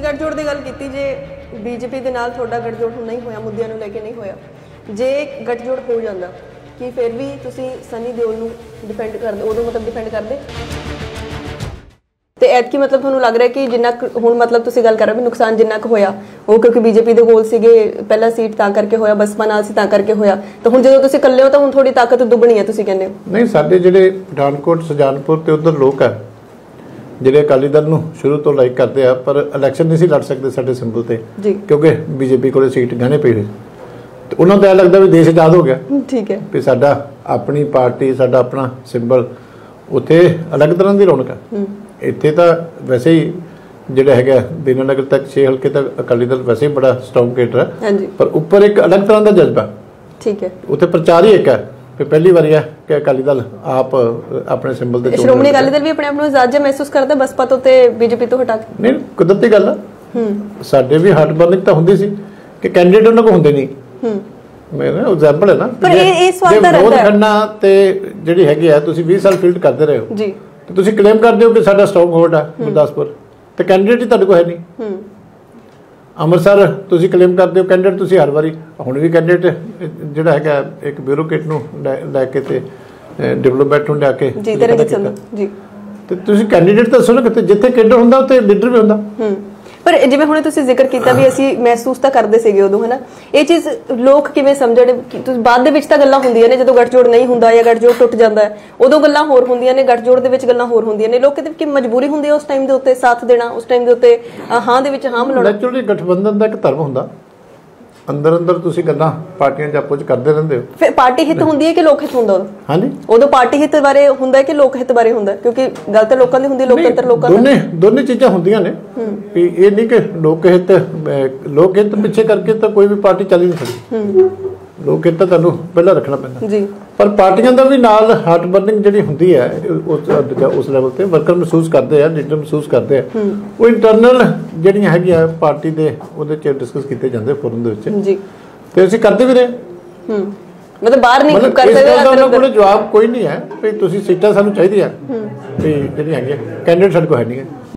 ਤੁਸੀਂ ਗੱਠਜੋੜ ਦੀ ਗੱਲ ਕੀਤੀ ਜੇ ਬੀਜੇਪੀ ਦੇ ਨਾਲ ਤੁਹਾਡਾ ਗੱਠਜੋੜ ਨਹੀਂ ਹੋਇਆ, ਮੁੱਦਿਆਂ ਨੂੰ ਲੈ ਕੇ ਨਹੀਂ ਹੋਇਆ। ਜੇ ਗੱਠਜੋੜ ਹੋ ਜਾਂਦਾ, ਕੀ ਫਿਰ ਵੀ ਤੁਸੀਂ ਸਨੀ ਦਿਓਲ ਨੂੰ ਡਿਪੈਂਡ ਕਰਦੇ ਉਦੋਂ ਮਤਲਬ ਡਿਪੈਂਡ ਕਰਦੇ? ਤੇ ਐਤਕੀ ਮਤਲਬ ਤੁਹਾਨੂੰ ਲੱਗ ਰਿਹਾ ਕਿ ਜਿੰਨਾ ਹੁਣ ਮਤਲਬ ਤੁਸੀਂ ਗੱਲ ਕਰ ਰਹੇ ਵੀ ਨੁਕਸਾਨ ਜਿੰਨਾ ਕੁ ਹੋਇਆ, ਉਹ ਕਿਉਂਕਿ ਬੀਜੇਪੀ ਦੇ ਕੋਲ ਸੀਗੇ, ਪਹਿਲਾ ਸੀਟ ਤਾਂ ਕਰਕੇ ਹੋਇਆ, ਬਸਪਾ ਨਾਲ ਸੀ ਤਾਂ ਕਰਕੇ ਹੋਇਆ। ਤਾਂ ਹੁਣ ਜਦੋਂ ਤੁਸੀਂ ਇਕੱਲੇ ਹੋ ਤਾਂ ਹੁਣ ਥੋੜੀ ਤਾਕਤ ਦੁੱਗਣੀ ਹੈ ਤੁਸੀਂ ਕਹਿੰਦੇ ਹੋ। ਨਹੀਂ, ਸਾਡੇ ਜਿਹੜੇ ਪਠਾਨਕੋਟ, ਸਜਾਨਪੁਰ ਤੇ ਉਧਰ ਲੋਕ ਆ ਜਿਹੜੇ ਅਕਾਲੀ ਦਲ ਨੂੰ ਸ਼ੁਰੂ ਤੋਂ ਲਾਈਕ ਕਰਦੇ ਆ ਪਰ ਇਲੈਕਸ਼ਨ ਨਹੀਂ ਸੀ ਲੜ ਸਕਦੇ ਸਾਡੇ ਸਿੰਬਲ ਤੇ ਕਿਉਂਕਿ ਬੀਜੇਪੀ ਕੋਲੇ ਸੀਟ ਗਹਿਣੇ ਪਈ ਹੋਈ ਤੇ ਉਹਨਾਂ ਦਾ ਇਹ ਲੱਗਦਾ ਵੀ ਦੇਸ਼ ਆਜ਼ਾਦ ਹੋ ਗਿਆ। ਠੀਕ ਹੈ। ਵੀ ਸਾਡਾ ਆਪਣੀ ਪਾਰਟੀ ਸਾਡਾ ਆਪਣਾ ਸਿੰਬਲ ਉੱਥੇ ਅਲੱਗ ਤਰ੍ਹਾਂ ਦੀ ਰੌਣਕ ਹੈ ਇੱਥੇ ਤਾਂ ਵੈਸੇ ਹੀ ਜਿਹੜਾ ਹੈਗਾ ਦੀਨਾਨਗਰ ਤੱਕ 6 ਹਲਕੇ ਤੱਕ ਅਕਾਲੀ ਦਲ ਵੈਸੇ ਹੀ ਬੜਾ ਸਟਰੋਂਗ ਕੇਟਰ ਹੈ ਪਰ ਉੱਪਰ ਇੱਕ ਅਲੱਗ ਤਰ੍ਹਾਂ ਦਾ ਜਜ਼ਬਾ। ਠੀਕ ਹੈ। ਉੱਥੇ ਪ੍ਰਚਾਰ ਹੀ ਇੱਕ ਹੈ। ਕਿ ਪਹਿਲੀ ਵਾਰੀ ਹੈ ਕਿ ਅਕਾਲੀ ਦਲ ਆਪ ਆਪਣੇ ਸਿੰਬਲ ਤੇ ਚੋਣ ਸ਼੍ਰੋਮਣੀ। ਅਕਾਲੀ ਦਲ ਵੀ ਆਪਣੇ ਆਪ ਨੂੰ ਆਜ਼ਾਦ ਜਿਹਾ ਮਹਿਸੂਸ ਕਰਦਾ ਬਸਪਾ ਤੋਂ ਤੇ ਬੀਜੇਪੀ ਤੋਂ ਹਟਾ ਕੇ। ਨਹੀਂ ਕੁਦਰਤੀ ਗੱਲ ਆ। ਹੂੰ। ਸਾਡੇ ਵੀ ਹਾਰਟ ਬਰਨਿੰਗ ਤਾਂ ਹੁੰਦੀ ਸੀ ਕਿ ਕੈਂਡੀਡੇਟ ਉਹਨਾਂ ਕੋ ਹੁੰਦੇ ਨਹੀਂ। ਹੂੰ। ਮੇਰਾ ਐਗਜ਼ਾਮਪਲ ਹੈ ਨਾ ਪਰ ਇਹ- ਇਹ ਸਵਾਲ ਤਾਂ ਰਹਿੰਦਾ ਹੈ। ਕਰਨਾ ਤੇ ਜਿਹੜੀ ਹੈਗੀ ਆ ਤੁਸੀਂ 20 ਸਾਲ ਫੀਲਡ ਕਰਦੇ ਰਹੇ ਹੋ। ਜੀ। ਤੇ ਤੁਸੀਂ ਕਲੇਮ ਕਰਦੇ ਹੋ ਕਿ ਸਾਡਾ ਸਟਰੋਂਗ ਹੋਲਡ ਆ ਗੁਰਦਾਸਪੁਰ। ਤੇ ਕੈਂਡੀਡੇਟ ਹੀ ਤੁਹਾਡੇ ਕੋਲ ਹੈ ਨਹੀਂ। ਹੂੰ। ਅੰਮ੍ਰਿਤਸਰ ਤੁਸੀਂ ਕਲੇਮ ਕਰਦੇ ਹੋ ਕੈਂਡੀਡੇਟ ਤੁਸੀਂ ਹਰ ਵਾਰੀ ਹੁਣ ਵੀ ਕੈਂਡੀਡੇਟ ਜਿਹੜਾ ਹੈਗਾ ਇੱਕ ਬਿਊਰੋਕਰੇਟ ਨੂੰ ਲੈ ਲੈ ਕੇ ਤੇ ਡਿਵੈਲਪਮੈਂਟ ਨੂੰ ਲਿਆ ਕੇ ਜੀ ਤੇ ਜੀ। ਤੁਸੀਂ ਕੈਂਡੀਡੇਟ ਤਾਂ ਸੁਣੋ ਕਿ ਜਿੱਥੇ ਕੈਂਡੀਡੇਟ ਹੁੰਦਾ ਉੱਥੇ ਲੀਡਰ ਵੀ ਹੁੰਦਾ। ਹੂੰ। ਪਰ ਜਿਵੇਂ ਹੁਣੇ ਤੁਸੀਂ ਜ਼ਿਕਰ ਕੀਤਾ ਵੀ ਅਸੀਂ ਮਹਿਸੂਸ ਤਾਂ ਕਰਦੇ ਸੀਗੇ ਉਦੋਂ, ਹਨਾ? ਇਹ ਚੀਜ਼ ਲੋਕ ਕਿਵੇਂ ਸਮਝਣ ਤੁਸੀਂ, ਬਾਅਦ ਦੇ ਵਿੱਚ ਤਾਂ ਗੱਲਾਂ ਹੁੰਦੀਆਂ ਨੇ, ਜਦੋਂ ਗੱਠਜੋੜ ਨਹੀਂ ਹੁੰਦਾ ਜਾਂ ਗੱਠਜੋੜ ਟੁੱਟ ਜਾਂਦਾ ਹੈ, ਉਦੋਂ ਗੱਲਾਂ ਹੋਰ ਹੁੰਦੀਆਂ ਨੇ, ਗੱਠਜੋੜ ਦੇ ਵਿੱਚ ਗੱਲਾਂ ਹੋਰ ਹੁੰਦੀਆਂ ਨੇ। ਲੋਕ ਕਿਤੇ ਕਿ ਮਜਬੂਰੀ ਹੁੰਦੀ ਹੈ ਉਸ ਟਾਈਮ ਦੇ ਉੱਤੇ ਸਾਥ ਦੇਣਾ, ਉਸ ਟਾਈਮ ਦੇ ਉੱਤੇ ਹਾਂ ਦੇ ਵਿੱਚ ਹਾਂ ਮਿਲਾਉਣਾ। ਨੈਚੁਰਲੀ ਗਠਬੰਧਨ ਦਾ ਇੱਕ ਧਰਮ ਹੁੰਦਾ। ਅੰਦਰ ਅੰਦਰ ਤੁਸੀਂ ਗੱਲਾਂ ਪਾਰਟੀਆਂ ਆਪੋ ਚ ਕਰਦੇ ਰਹਿੰਦੇ ਹੋ। ਫਿਰ ਪਾਰਟੀ ਹਿੱਤ ਹੁੰਦੀ ਹੈ ਕਿ ਲੋਕ ਹਿੱਤ ਹੁੰਦਾ ਹਾਂਜੀ। ਉਦੋਂ ਪਾਰਟੀ ਹਿੱਤ ਬਾਰੇ ਹੁੰਦਾ ਹੈ ਕਿ ਲੋਕ ਹਿੱਤ ਬਾਰੇ ਹੁੰਦਾ? ਕਿਉਂਕਿ ਗੱਲ ਤਾਂ ਲੋਕਾਂ ਦੀ ਹੁੰਦੀ ਹੈ, ਲੋਕਤੰਤਰ ਲੋਕਾਂ ਦਾ। ਦੋਨੇ ਦੋਨੇ ਚੀਜ਼ਾਂ ਹੁੰਦੀਆਂ ਨੇ। ਵੀ ਇਹ ਨਹੀਂ ਕਿ ਲੋਕ ਹਿੱਤ ਲੋਕ ਹਿੱਤ ਪਿੱਛੇ ਕਰਕੇ ਤਾਂ ਕੋਈ ਵੀ ਪਾਰਟੀ ਚੱਲ ਨਹੀਂ ਸਕਦੀ। ਲੋਕ ਹਿੱਤ ਤਾਂ ਤੁਹਾਨੂੰ ਪਹਿਲਾਂ ਰੱਖਣਾ ਪੈਂਦਾ। ਜੀ। ਪਰ ਪਾਰਟੀਆਂ ਦਾ ਵੀ ਨਾਲ ਹਾਰਟ ਬਰਨਿੰਗ ਜਿਹੜੀ ਹੁੰਦੀ ਹੈ ਉਸ ਉਸ ਲੈਵਲ ਤੇ ਵਰਕਰ ਮਹਿਸੂਸ ਕਰਦੇ ਆ ਲੀਡਰ ਮਹਿਸੂਸ ਕਰਦੇ ਆ। ਉਹ ਇੰਟਰਨਲ ਜਿਹੜੀਆਂ ਹੈਗੀਆਂ ਪਾਰਟੀ ਦੇ ਉਹਦੇ ਚ ਡਿਸਕਸ ਕੀਤੇ ਜਾਂਦੇ ਫੋਰਮ ਦੇ ਵਿੱਚ। ਜੀ। ਤੇ ਅਸੀਂ ਕਰਦੇ ਵੀ ਰਹੇ। ਹੂੰ। ਮਤਲਬ ਬਾਹਰ ਨਹੀਂ ਕਰਦੇ ਉਹਨਾਂ ਕੋਲ ਜਵਾਬ ਕੋਈ ਨਹੀਂ ਹੈ ਵੀ ਤੁਸੀਂ ਸੀਟਾਂ ਸਾਨੂੰ ਚਾਹੀਦੀਆਂ। ਵੀ ਜਿਹੜੀਆਂ ਹੈਗੀਆਂ ਕੈਂਡੀਡੇਟ ਸਾਡੇ ਕੋਲ ਹੈ ਨਹੀਂ